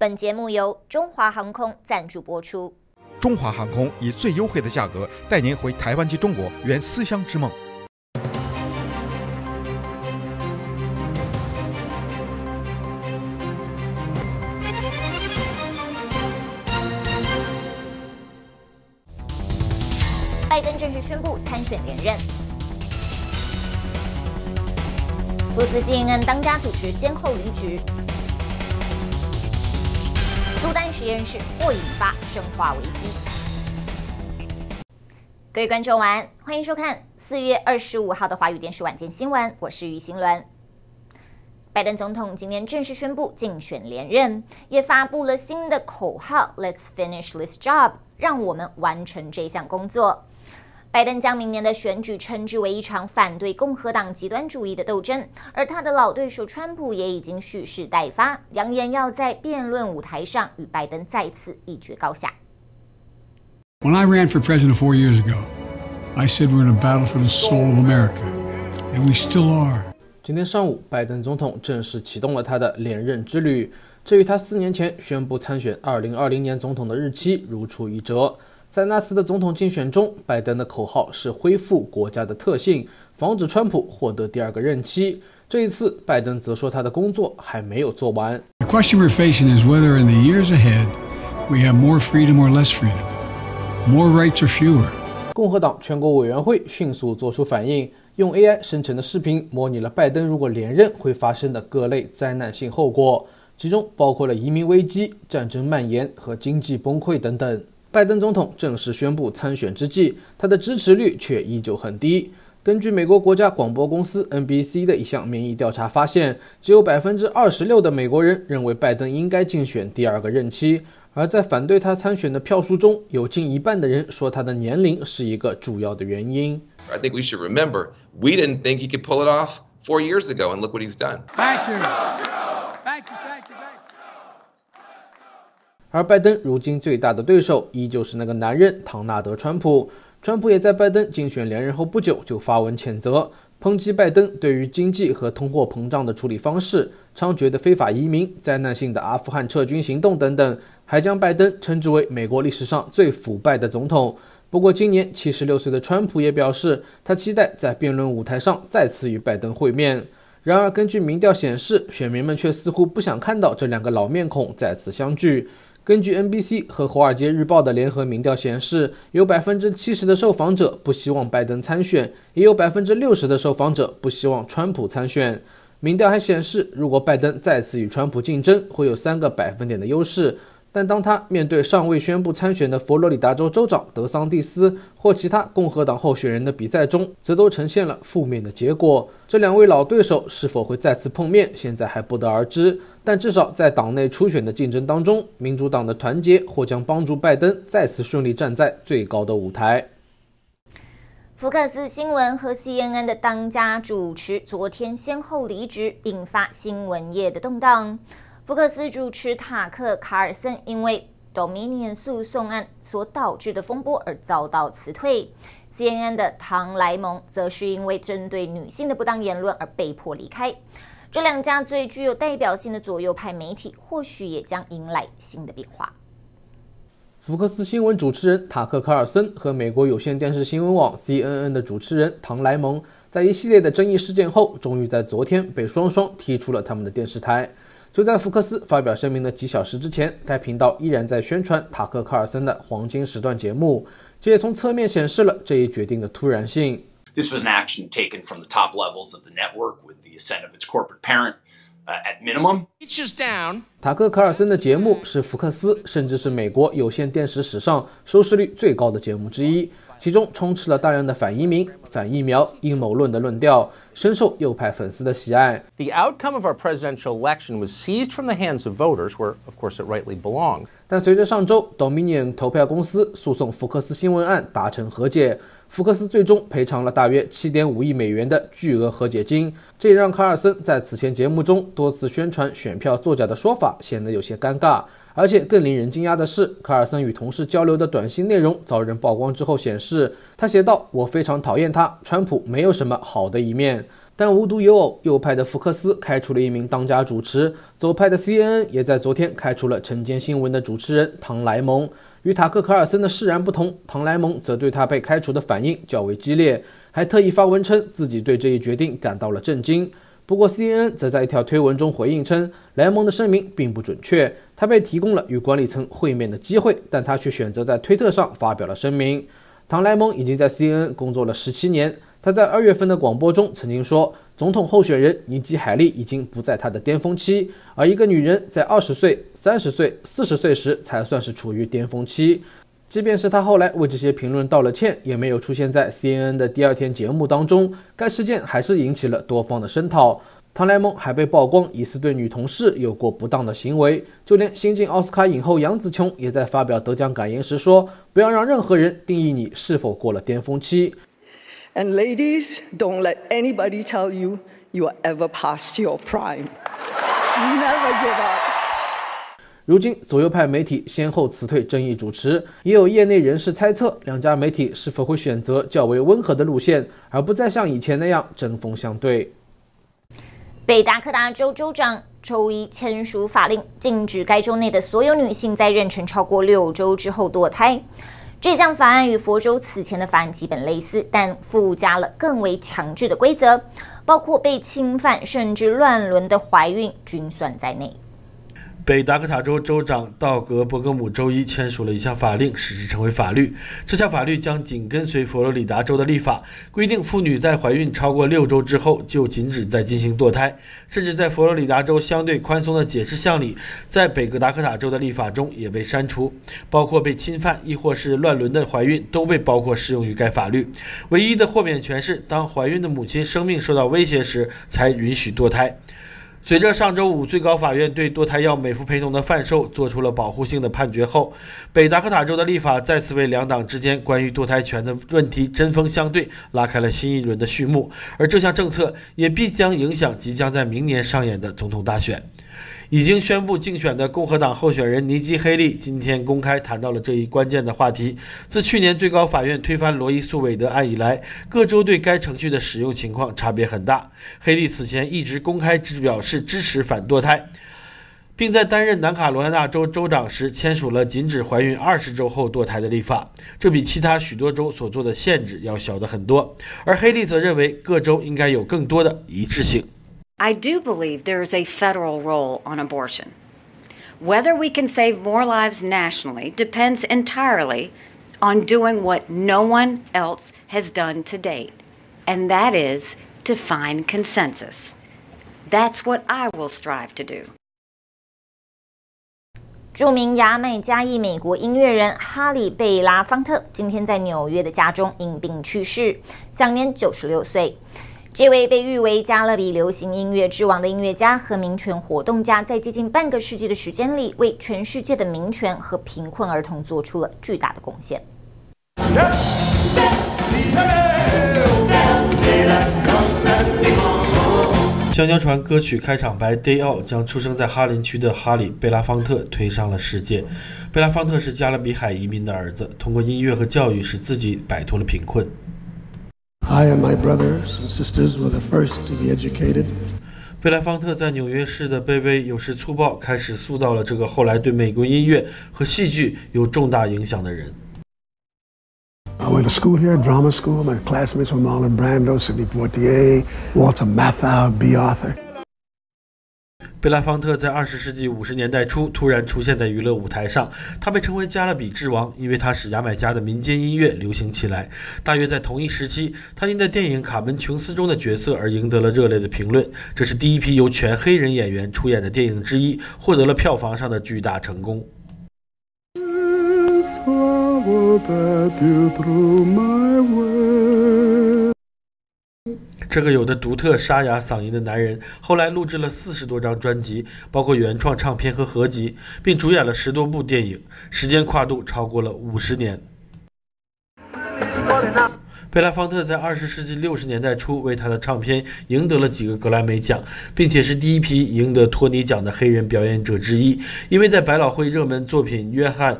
本节目由中华航空赞助播出。中华航空以最优惠的价格带您回台湾及中国圆思乡之梦。拜登正式宣布参选连任。福斯 CNN 当家主持先后离职。苏丹实验室或引发生化危机。各位观众晚安，欢迎收看四月二十五号的华语电视晚间新闻，我是于新伦。拜登总统今天正式宣布竞选连任，也发布了新的口号：“Let's finish this job”，让我们完成这项工作。拜登将明年的选举称之为一场反对共和党极端主义的斗争，而他的老对手川普也已经蓄势待发，扬言要在辩论舞台上与拜登再次一决高下。When I ran for president four years ago, I said we're in a battle for the soul of America, and we still are. 今天上午，拜登总统正式启动了他的连任之旅，这与他四年前宣布参选2020年总统的日期如出一辙。在那次的总统竞选中，拜登的口号是恢复国家的特性，防止川普获得第二个任期。这一次，拜登则说他的工作还没有做完。The question we're facing is whether in the years ahead we have more freedom or less freedom, more rights or fewer. 共和党全国委员会迅速做出反应，用 AI 生成的视频模拟了拜登如果连任会发生的各类灾难性后果，其中包括了移民危机、战争蔓延和经济崩溃等等。拜登总统正式宣布参选之际他的支持率却依旧很低。根据美国国家广播公司 nbc 的一项民意调查发现只有百分之二十六的美国人认为拜登应该竞选第二个任期而在反对他参选的票数中有近一半的人说他的年龄是一个主要的原因。I think we should remember we didn't think he could pull it off four years ago and look what he's done. 而拜登如今最大的对手依旧是那个男人唐纳德·川普。川普也在拜登竞选连任后不久就发文谴责，抨击拜登对于经济和通货膨胀的处理方式、猖獗的非法移民、灾难性的阿富汗撤军行动等等，还将拜登称之为美国历史上最腐败的总统。不过，今年七十六岁的川普也表示，他期待在辩论舞台上再次与拜登会面。然而，根据民调显示，选民们却似乎不想看到这两个老面孔再次相聚。根据 NBC 和《华尔街日报》的联合民调显示，有百分之七十的受访者不希望拜登参选，也有百分之六十的受访者不希望川普参选。民调还显示，如果拜登再次与川普竞争，会有三个百分点的优势。但当他面对尚未宣布参选的佛罗里达州州长德桑蒂斯或其他共和党候选人的比赛中，则都呈现了负面的结果。这两位老对手是否会再次碰面，现在还不得而知。但至少在党内初选的竞争当中，民主党的团结或将帮助拜登再次顺利站在最高的舞台。福克斯新闻和 CNN 的当家主持昨天先后离职，引发新闻业的动荡。福克斯主持塔克·卡尔森因为 Dominion 诉讼案所导致的风波而遭到辞退，CNN 的唐莱蒙则是因为针对女性的不当言论而被迫离开。这两家最具有代表性的左右派媒体，或许也将迎来新的变化。福克斯新闻主持人塔克·卡尔森和美国有线电视新闻网 CNN 的主持人唐莱蒙，在一系列的争议事件后，终于在昨天被双双踢出了他们的电视台。就在福克斯发表声明的几小时之前，该频道依然在宣传塔克·卡尔森的黄金时段节目，这也从侧面显示了这一决定的突然性。This was an action taken from the top levels of the network with the assent of its corporate parent. At minimum, it's just down. 塔克·卡尔森的节目是福克斯，甚至是美国有线电视史上收视率最高的节目之一。其中充斥了大量的反移民、反疫苗、阴谋论的论调，深受右派粉丝的喜爱。The outcome of our presidential election was seized from the hands of voters, where of course it rightly belonged. 但随着上周 Dominion 投票公司诉讼福克斯新闻案达成和解，福克斯最终赔偿了大约7.5亿美元的巨额和解金，这也让卡尔森在此前节目中多次宣传选票作假的说法显得有些尴尬。而且更令人惊讶的是，卡尔森与同事交流的短信内容遭人曝光之后显示，他写道：“我非常讨厌他，川普没有什么好的一面。”但无独有偶，右派的福克斯开除了一名当家主持，左派的 CNN 也在昨天开除了晨间新闻的主持人唐莱蒙。与塔克·卡尔森的释然不同，唐莱蒙则对他被开除的反应较为激烈，还特意发文称自己对这一决定感到了震惊。不过，CNN 则在一条推文中回应称，莱蒙的声明并不准确，他被提供了与管理层会面的机会，但他却选择在推特上发表了声明。唐莱蒙已经在 CNN 工作了十七年。他在二月份的广播中曾经说，总统候选人尼基·海利已经不在他的巅峰期，而一个女人在二十岁、三十岁、四十岁时才算是处于巅峰期。即便是他后来为这些评论道了歉，也没有出现在 CNN 的第二天节目当中。该事件还是引起了多方的声讨。唐莱蒙还被曝光疑似对女同事有过不当的行为，就连新晋奥斯卡影后杨紫琼也在发表得奖感言时说：“不要让任何人定义你是否过了巅峰期。” And ladies, don't let anybody tell you you are ever past your prime. Never give up. 如今，左右派媒体先后辞退争议主持，也有业内人士猜测，两家媒体是否会选择较为温和的路线，而不再像以前那样针锋相对。北达科达州州长周一签署法令，禁止该州内的所有女性在妊娠超过六周之后堕胎。这项法案与佛州此前的法案基本类似，但附加了更为强制的规则，包括被侵犯甚至乱伦的怀孕均算在内。北达科塔州州长道格·伯格姆周一签署了一项法令，使之成为法律。这项法律将紧跟随佛罗里达州的立法，规定妇女在怀孕超过六周之后就禁止再进行堕胎。甚至在佛罗里达州相对宽松的解释项里，在北达科塔州的立法中也被删除，包括被侵犯亦或是乱伦的怀孕都被包括适用于该法律。唯一的豁免权是，当怀孕的母亲生命受到威胁时，才允许堕胎。随着上周五最高法院对堕胎药美孚陪同的贩售做出了保护性的判决后，北达科塔州的立法再次为两党之间关于堕胎权的问题针锋相对，拉开了新一轮的序幕。而这项政策也必将影响即将在明年上演的总统大选。已经宣布竞选的共和党候选人尼基·黑利今天公开谈到了这一关键的话题。自去年最高法院推翻罗伊诉韦德案以来，各州对该程序的使用情况差别很大。黑利此前一直公开只表示支持反堕胎，并在担任南卡罗来纳州州长时签署了禁止怀孕二十周后堕胎的立法，这比其他许多州所做的限制要小得很多。而黑利则认为各州应该有更多的一致性。I do believe there is a federal role on abortion. Whether we can save more lives nationally depends entirely on doing what no one else has done to date, and that is to find consensus. That's what I will strive to do. 着名牙买加裔美国音乐人哈里·贝拉方特今天在纽约的家中因病去世，享年九十六岁。 这位被誉为加勒比流行音乐之王的音乐家和民权活动家，在接近半个世纪的时间里，为全世界的民权和贫困儿童做出了巨大的贡献。香蕉船歌曲开场白《Day Out》将出生在哈林区的哈里·贝拉方特推上了世界。贝拉方特是加勒比海移民的儿子，通过音乐和教育使自己摆脱了贫困。I and my brothers and sisters were the first to be educated. 贝莱方特在纽约市的卑微有时粗暴，开始塑造了这个后来对美国音乐和戏剧有重大影响的人。I went to school here, drama school. My classmates were Marlon Brando, Sidney Poitier, Walter Matthau, B. Arthur. 贝拉方特在二十世纪五十年代初突然出现在娱乐舞台上，他被称为加勒比之王，因为他使牙买加的民间音乐流行起来。大约在同一时期，他因在电影《卡门琼斯》中的角色而赢得了热烈的评论。这是第一批由全黑人演员出演的电影之一，获得了票房上的巨大成功。这个有着独特沙哑嗓音的男人，后来录制了四十多张专辑，包括原创唱片和合集，并主演了十多部电影，时间跨度超过了五十年。贝拉方特在二十世纪六十年代初为他的唱片赢得了几个格莱美奖，并且是第一批赢得托尼奖的黑人表演者之一。因为在百老汇热门作品《约翰·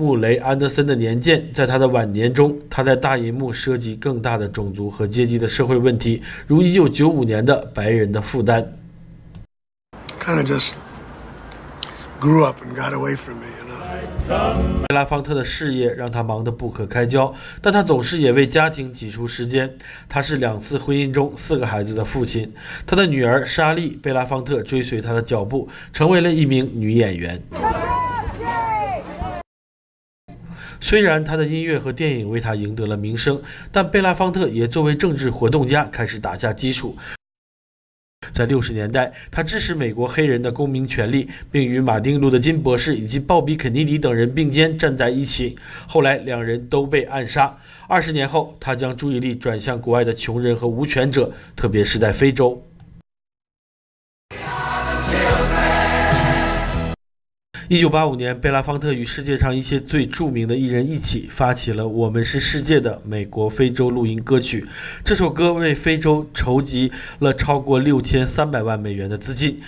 穆雷安德森的年鉴》在他的晚年中，他在大银幕涉及更大的种族和阶级的社会问题，如1995年的《白人的负担》。Kind of just grew up and got away from me. 贝拉方特的事业让他忙得不可开交，但他总是也为家庭挤出时间。他是两次婚姻中四个孩子的父亲。他的女儿莎莉·贝拉方特追随他的脚步，成为了一名女演员。虽然他的音乐和电影为他赢得了名声，但贝拉方特也作为政治活动家开始打下基础。在六十年代，他支持美国黑人的公民权利，并与马丁·路德·金博士以及鲍比·肯尼迪等人并肩站在一起。后来，两人都被暗杀。二十年后，他将注意力转向国外的穷人和无权者，特别是在非洲。一九八五年，贝拉方特与世界上一些最著名的艺人一起发起了《我们是世界的美国非洲录音歌曲》。这首歌为非洲筹集了超过六千三百万美元的资金。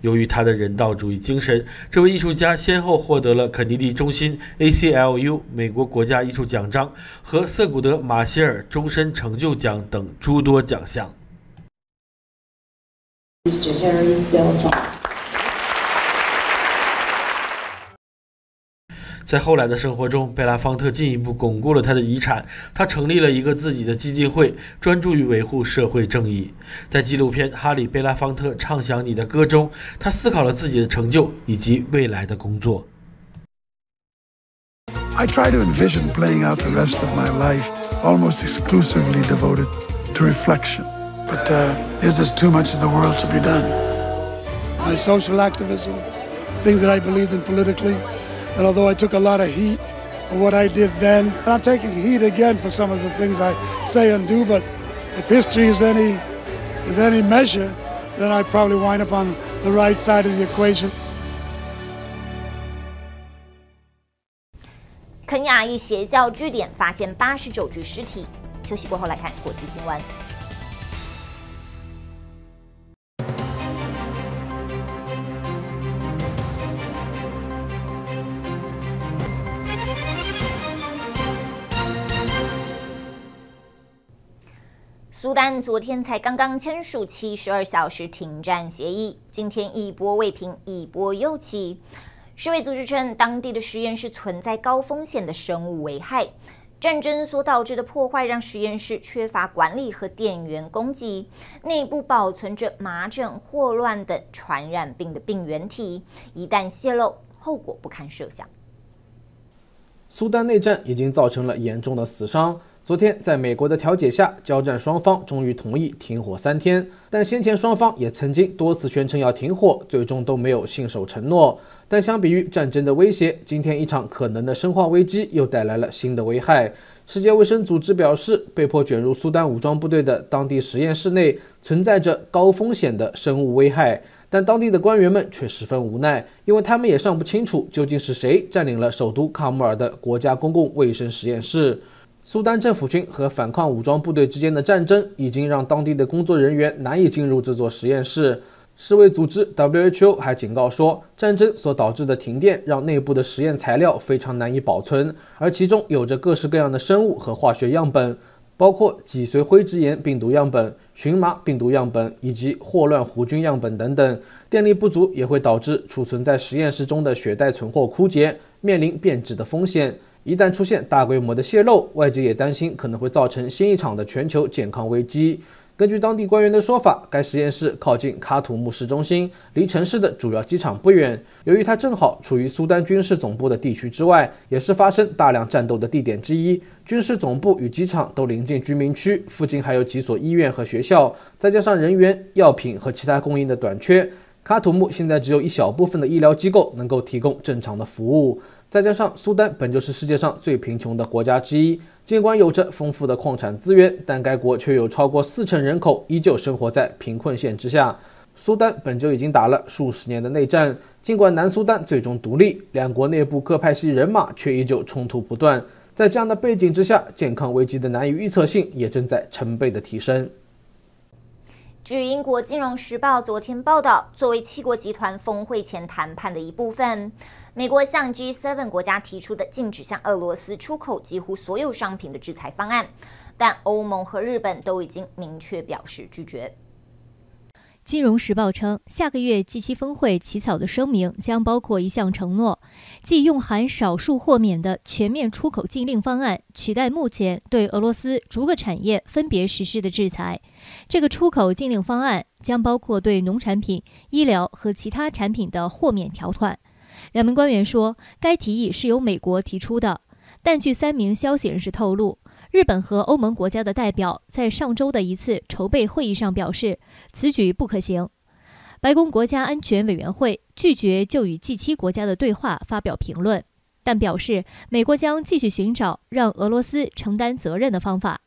由于他的人道主义精神，这位艺术家先后获得了肯尼迪中心 （ACLU）、美国国家艺术奖章和瑟古德·马歇尔终身成就奖等诸多奖项。在后来的生活中，贝拉方特进一步巩固了他的遗产。他成立了一个自己的基金会，专注于维护社会正义。在纪录片《哈里·贝拉方特唱响你的歌》中，他思考了自己的成就以及未来的工作。I try to envision playing out the rest of my life almost exclusively devoted to reflection, but uh, there's too much in the world to be done. My social activism, things that I believed in politically. And although I took a lot of heat for what I did then, I'm taking heat again for some of the things I say and do. But if history is any is any measure, then I probably wind up on the right side of the equation. 肯亚一邪教据点发现八十九具尸体。休息过后来看国际新闻。 苏丹昨天才刚刚签署七十二小时停战协议，今天一波未平，一波又起。世卫组织称，当地的实验室存在高风险的生物危害，战争所导致的破坏让实验室缺乏管理和电源供给，内部保存着麻疹、霍乱等传染病的病原体，一旦泄露，后果不堪设想。苏丹内战已经造成了严重的死伤。昨天，在美国的调解下，交战双方终于同意停火三天。但先前双方也曾经多次宣称要停火，最终都没有信守承诺。但相比于战争的威胁，今天一场可能的生化危机又带来了新的危害。世界卫生组织表示，被迫卷入苏丹武装部队的当地实验室内存在着高风险的生物危害。但当地的官员们却十分无奈，因为他们也尚不清楚究竟是谁占领了首都喀木尔的国家公共卫生实验室。苏丹政府军和反抗武装部队之间的战争已经让当地的工作人员难以进入这座实验室。世卫组织 （WHO） 还警告说，战争所导致的停电让内部的实验材料非常难以保存，而其中有着各式各样的生物和化学样本，包括脊髓灰质炎病毒样本、荨麻病毒样本以及霍乱弧菌样本等等。电力不足也会导致储存在实验室中的血袋存货枯竭，面临变质的风险。一旦出现大规模的泄漏，外界也担心可能会造成新一场的全球健康危机。根据当地官员的说法，该实验室靠近喀土穆市中心，离城市的主要机场不远。由于它正好处于苏丹军事总部的地区之外，也是发生大量战斗的地点之一。军事总部与机场都临近居民区，附近还有几所医院和学校。再加上人员、药品和其他供应的短缺，喀土穆现在只有一小部分的医疗机构能够提供正常的服务。再加上苏丹本就是世界上最贫穷的国家之一，尽管有着丰富的矿产资源，但该国却有超过四成人口依旧生活在贫困线之下。苏丹本就已经打了数十年的内战，尽管南苏丹最终独立，两国内部各派系人马却依旧冲突不断。在这样的背景之下，健康危机的难以预测性也正在成倍的提升。据英国《金融时报》昨天报道，作为七国集团峰会前谈判的一部分，美国向 G7 国家提出的禁止向俄罗斯出口几乎所有商品的制裁方案，但欧盟和日本都已经明确表示拒绝。金融时报称，下个月 G7 峰会起草的声明将包括一项承诺，即用含少数豁免的全面出口禁令方案，取代目前对俄罗斯逐个产业分别实施的制裁。这个出口禁令方案将包括对农产品、医疗和其他产品的豁免条款。两名官员说，该提议是由美国提出的，但据三名消息人士透露。日本和欧盟国家的代表在上周的一次筹备会议上表示，此举不可行。白宫国家安全委员会拒绝就与 G7 国家的对话发表评论，但表示美国将继续寻找让俄罗斯承担责任的方法。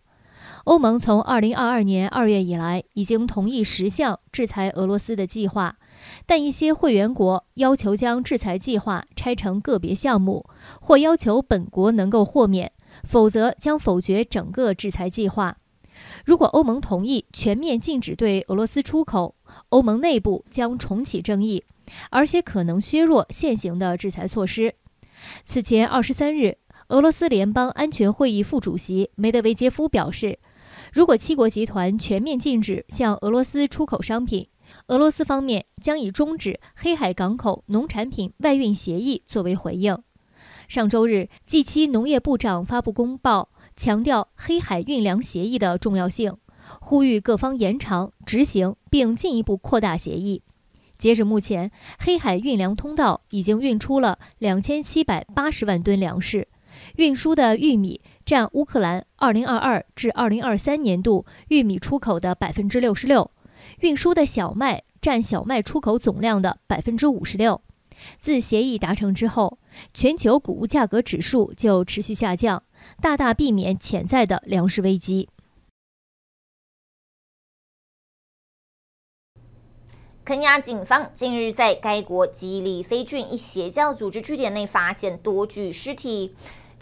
欧盟从2022年2月以来已经同意十项制裁俄罗斯的计划，但一些会员国要求将制裁计划拆成个别项目，或要求本国能够豁免。否则将否决整个制裁计划。如果欧盟同意全面禁止对俄罗斯出口，欧盟内部将重启争议，而且可能削弱现行的制裁措施。此前二十三日，俄罗斯联邦安全会议副主席梅德韦杰夫表示，如果七国集团全面禁止向俄罗斯出口商品，俄罗斯方面将以终止黑海港口农产品外运协议作为回应。上周日，G7 农业部长发布公报，强调黑海运粮协议的重要性，呼吁各方延长、执行并进一步扩大协议。截至目前，黑海运粮通道已经运出了两千七百八十万吨粮食，运输的玉米占乌克兰二零二二至二零二三年度玉米出口的百分之六十六，运输的小麦占小麦出口总量的百分之五十六。自协议达成之后，全球谷物价格指数就持续下降，大大避免潜在的粮食危机。肯亚警方近日在该国基利菲郡一邪教组织据点内发现多具尸体。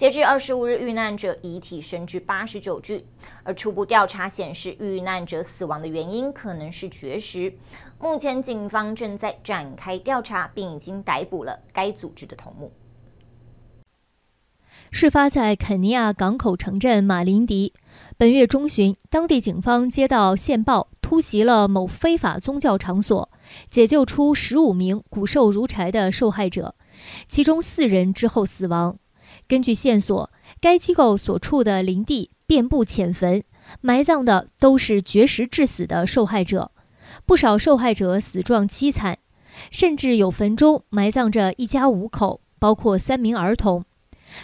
截至二十五日，遇难者遗体升至八十九具，而初步调查显示，遇难者死亡的原因可能是绝食。目前，警方正在展开调查，并已经逮捕了该组织的头目。事发在肯尼亚港口城镇马林迪。本月中旬，当地警方接到线报，突袭了某非法宗教场所，解救出十五名骨瘦如柴的受害者，其中四人之后死亡。根据线索，该机构所处的林地遍布浅坟，埋葬的都是绝食致死的受害者。不少受害者死状凄惨，甚至有坟中埋葬着一家五口，包括三名儿童。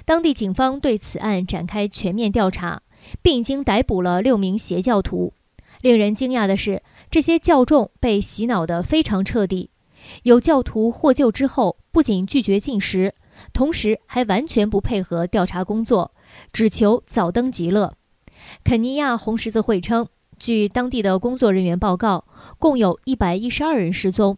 当地警方对此案展开全面调查，并已经逮捕了六名邪教徒。令人惊讶的是，这些教众被洗脑得非常彻底。有教徒获救之后，不仅拒绝进食。同时还完全不配合调查工作，只求早登极乐。肯尼亚红十字会称，据当地的工作人员报告，共有一百一十二人失踪。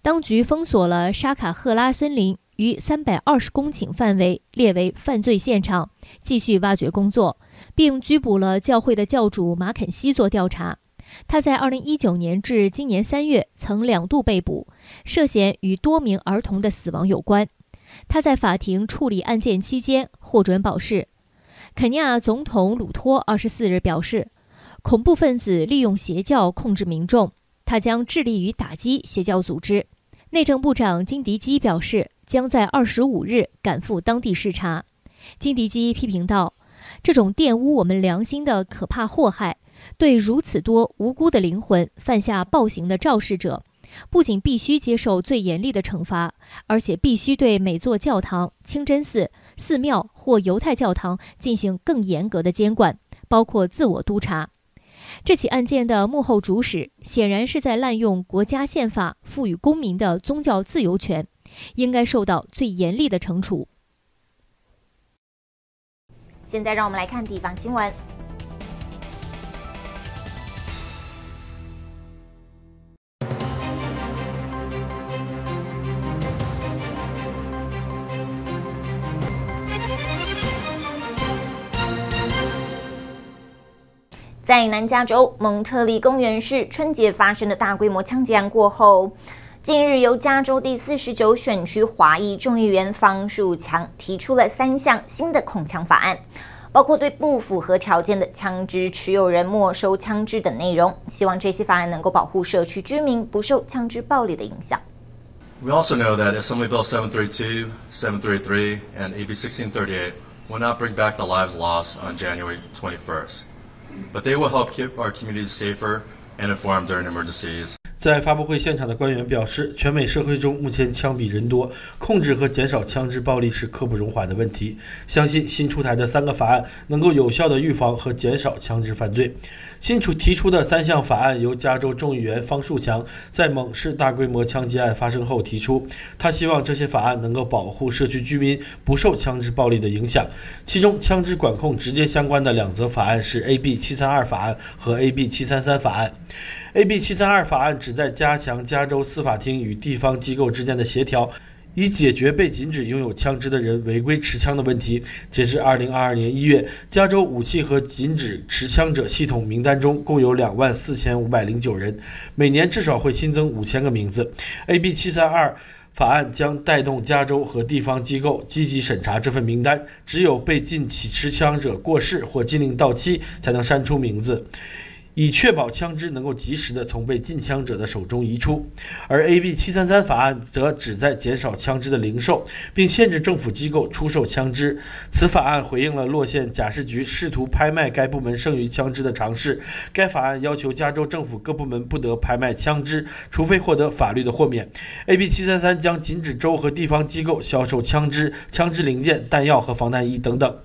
当局封锁了沙卡赫拉森林于三百二十公顷范围，列为犯罪现场，继续挖掘工作，并拘捕了教会的教主马肯西做调查。他在二零一九年至今年三月曾两度被捕，涉嫌与多名儿童的死亡有关。他在法庭处理案件期间获准保释。肯尼亚总统鲁托二十四日表示，恐怖分子利用邪教控制民众，他将致力于打击邪教组织。内政部长金迪基表示，将在二十五日赶赴当地视察。金迪基批评道：“这种玷污我们良心的可怕祸害，对如此多无辜的灵魂犯下暴行的肇事者。”不仅必须接受最严厉的惩罚，而且必须对每座教堂、清真寺、寺庙或犹太教堂进行更严格的监管，包括自我督查。这起案件的幕后主使显然是在滥用国家宪法赋予公民的宗教自由权，应该受到最严厉的惩处。现在让我们来看地方新闻。在南加州蒙特利公园市春节发生的大规模枪击案过后，近日由加州第四十九选区华裔众议员方树强提出了三项新的控枪法案，包括对不符合条件的枪支持有人没收枪支等内容，希望这些法案能够保护社区居民不受枪支暴力的影响。We also know that Assembly Bill 732, 733, and AB 1638 will not bring back the lives lost on January 21st. But they will help keep our communities safer and informed during emergencies. 在发布会现场的官员表示，全美社会中目前枪比人多，控制和减少枪支暴力是刻不容缓的问题。相信新出台的三个法案能够有效地预防和减少枪支犯罪。新出提出的三项法案由加州众议员方树强在蒙市大规模枪击案发生后提出，他希望这些法案能够保护社区居民不受枪支暴力的影响。其中，枪支管控直接相关的两则法案是 AB 七三二法案和 AB 七三三法案。AB 七三二法案在加强加州司法厅与地方机构之间的协调，以解决被禁止拥有枪支的人违规持枪的问题。截至二零二二年一月，加州武器和禁止持枪者系统名单中共有两万四千五百零九人，每年至少会新增五千个名字。AB 七三二法案将带动加州和地方机构积极审查这份名单，只有被禁起持枪者过世或禁令到期，才能删除名字。以确保枪支能够及时地从被禁枪者的手中移出，而 AB 七三三法案则旨在减少枪支的零售，并限制政府机构出售枪支。此法案回应了洛县假释局试图拍卖该部门剩余枪支的尝试。该法案要求加州政府各部门不得拍卖枪支，除非获得法律的豁免。AB 七三三将禁止州和地方机构销售枪支、枪支零件、弹药和防弹衣等等。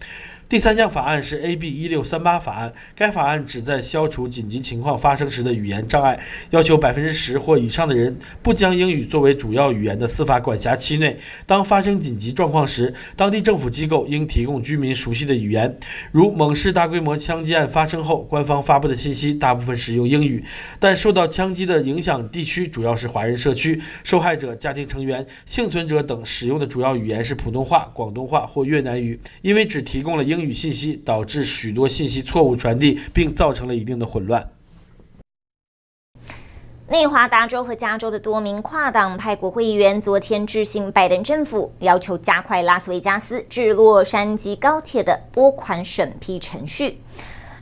第三项法案是 AB 一六三八法案，该法案旨在消除紧急情况发生时的语言障碍，要求百分之十或以上的人不将英语作为主要语言的司法管辖期内，当发生紧急状况时，当地政府机构应提供居民熟悉的语言。如蒙氏大规模枪击案发生后，官方发布的信息大部分使用英语，但受到枪击的影响地区主要是华人社区，受害者家庭成员、幸存者等使用的主要语言是普通话、广东话或越南语，因为只提供了英。英语信息导致许多信息错误传递，并造成了一定的混乱。内华达州和加州的多名跨党派国会议员昨天致信拜登政府，要求加快拉斯维加斯至洛杉矶高铁的拨款审批程序。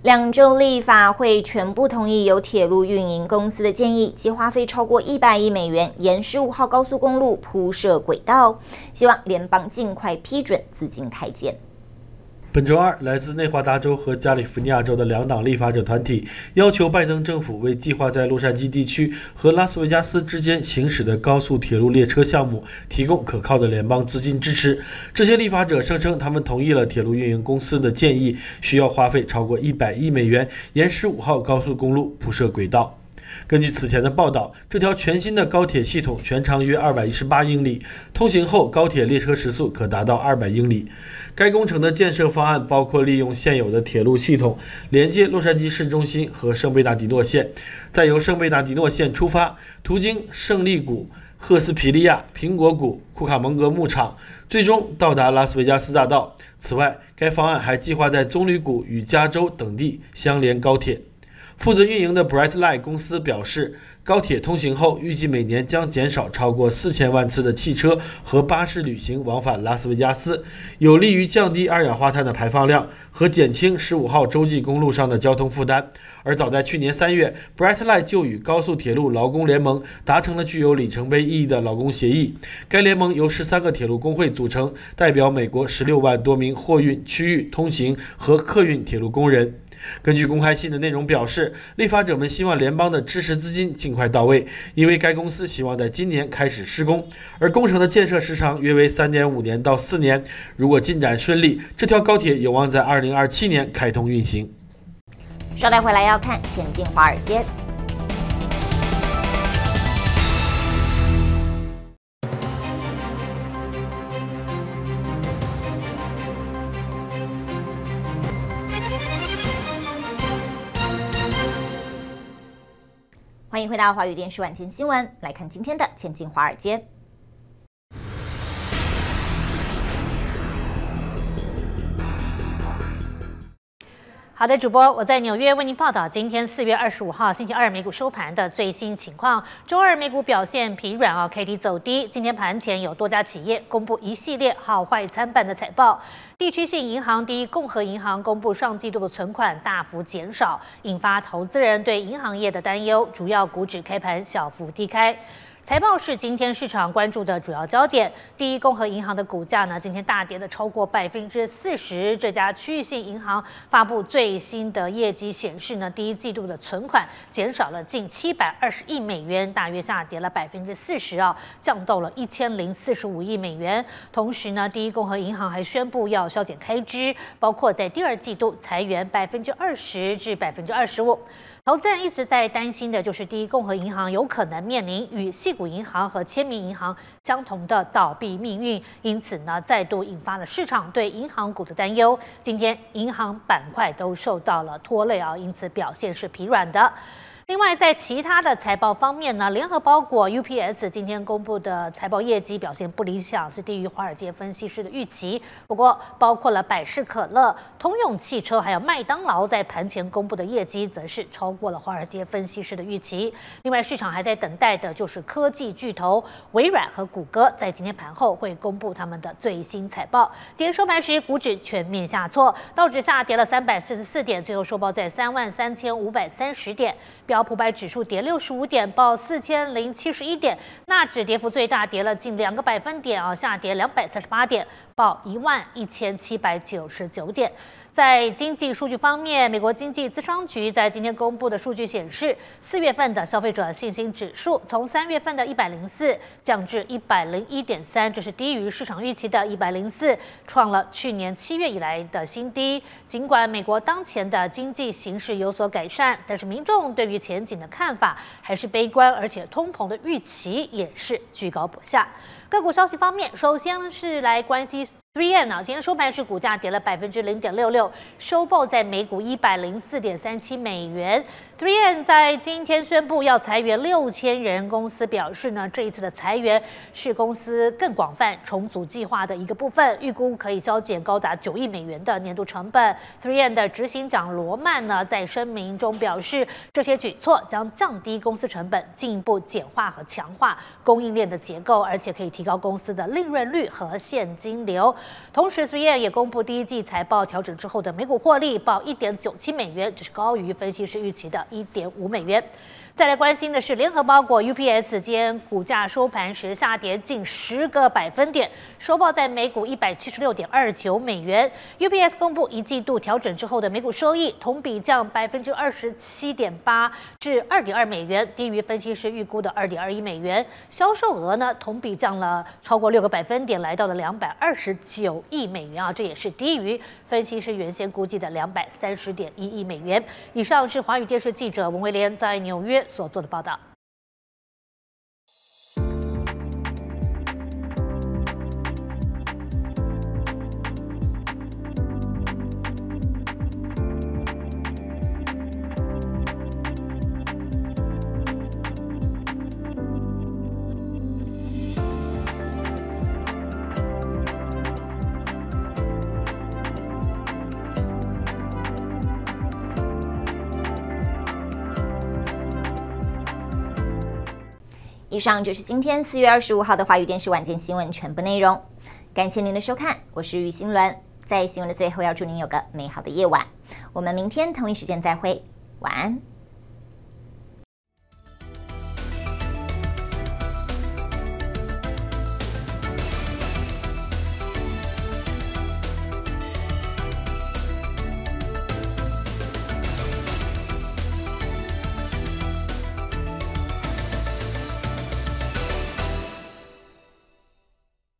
两州立法会全部同意由铁路运营公司的建议，即花费超过一百亿美元沿十五号高速公路铺设轨道，希望联邦尽快批准资金开建。本周二，来自内华达州和加利福尼亚州的两党立法者团体要求拜登政府为计划在洛杉矶地区和拉斯维加斯之间行驶的高速铁路列车项目提供可靠的联邦资金支持。这些立法者声称，他们同意了铁路运营公司的建议，需要花费超过一百亿美元沿十五号高速公路铺设轨道。根据此前的报道，这条全新的高铁系统全长约二百一十八英里，通行后高铁列车时速可达到二百英里。该工程的建设方案包括利用现有的铁路系统连接洛杉矶市中心和圣贝纳迪诺线，再由圣贝纳迪诺线出发，途经胜利谷、赫斯皮利亚、苹果谷、库卡蒙格牧场，最终到达拉斯维加斯大道。此外，该方案还计划在棕榈谷与加州等地相连高铁。负责运营的 Brightline 公司表示。高铁通行后，预计每年将减少超过四千万次的汽车和巴士旅行往返拉斯维加斯，有利于降低二氧化碳的排放量和减轻十五号洲际公路上的交通负担。而早在去年三月，Brightline 就与高速铁路劳工联盟达成了具有里程碑意义的劳工协议。该联盟由十三个铁路工会组成，代表美国十六万多名货运、区域通行和客运铁路工人。根据公开信的内容表示，立法者们希望联邦的支持资金尽快到位，因为该公司希望在今年开始施工，而工程的建设时长约为三点五年到四年。如果进展顺利，这条高铁有望在二零二七年开通运行。稍待回来要看前进华尔街。欢迎回到华语电视晚间新闻，来看今天的前进华尔街。好的，主播，我在纽约为您报道今天四月二十五号星期二美股收盘的最新情况。周二美股表现疲软啊，K D 走低。今天盘前有多家企业公布一系列好坏参半的财报。地区性银行第一共和银行公布上季度的存款大幅减少，引发投资人对银行业的担忧。主要股指开盘小幅低开。财报是今天市场关注的主要焦点。第一共和银行的股价呢，今天大跌了超过百分之四十。这家区域性银行发布最新的业绩显示呢，第一季度的存款减少了近七百二十亿美元，大约下跌了百分之四十啊，降到了一千零四十五亿美元。同时呢，第一共和银行还宣布要削减开支，包括在第二季度裁员百分之二十至百分之二十五。投资人一直在担心的就是第一共和银行有可能面临与信股银行和签名银行相同的倒闭命运，因此呢，再度引发了市场对银行股的担忧。今天银行板块都受到了拖累啊，因此表现是疲软的。另外，在其他的财报方面呢，联合包裹 UPS 今天公布的财报业绩表现不理想，是低于华尔街分析师的预期。不过，包括了百事可乐、通用汽车还有麦当劳在盘前公布的业绩，则是超过了华尔街分析师的预期。另外，市场还在等待的就是科技巨头微软和谷歌在今天盘后会公布他们的最新财报。今天收盘时，股指全面下挫，道指下跌了三百四十四点，最后收报在三万三千五百三十点。标普百指数跌六十五点，报四千零七十一点。纳指跌幅最大，跌了近两个百分点啊，下跌两百三十八点，报一万一千七百九十九点。在经济数据方面，美国经济咨商局在今天公布的数据显示，四月份的消费者信心指数从三月份的一百零四降至一百零一点三，这是低于市场预期的一百零四，创了去年七月以来的新低。尽管美国当前的经济形势有所改善，但是民众对于前景的看法还是悲观，而且通膨的预期也是居高不下。个股消息方面，首先是来关心。Three M 呢，今天收盘是股价跌了百分之零点六六，收报在每股一百零四点三七美元。Three M 在今天宣布要裁员六千人，公司表示呢，这一次的裁员是公司更广泛重组计划的一个部分，预估可以削减高达九亿美元的年度成本。Three M 的执行长罗曼呢，在声明中表示，这些举措将降低公司成本，进一步简化和强化供应链的结构，而且可以提高公司的利润率和现金流。同时 t h r e e N 也公布第一季财报调整之后的每股获利报一点九七美元，这是高于分析师预期的一点五美元。再来关心的是，联合包裹 UPS 今天股价收盘时下跌近十个百分点，收报在每股一百七十六点二九美元。UPS 公布一季度调整之后的每股收益，同比降百分之二十七点八至二点二美元，低于分析师预估的二点二一美元。销售额呢，同比降了超过六个百分点，来到了两百二十九亿美元啊，这也是低于分析师原先估计的两百三十点一亿美元。以上是华语电视记者文威廉在纽约。所做的报道。以上就是今天四月二十五号的华语电视晚间新闻全部内容，感谢您的收看，我是于新伦，在新闻的最后要祝您有个美好的夜晚，我们明天同一时间再会，晚安。